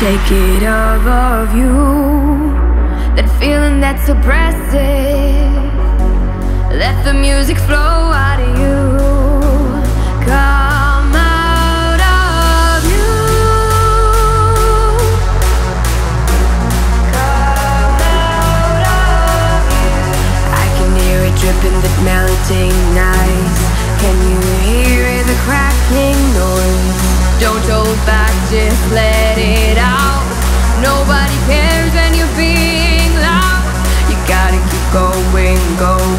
Take it all of you. That feeling that's oppressive. Let the music flow out of you. Come out of you. Come out of you. I can hear it dripping, that melting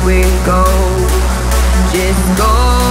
we go, just go.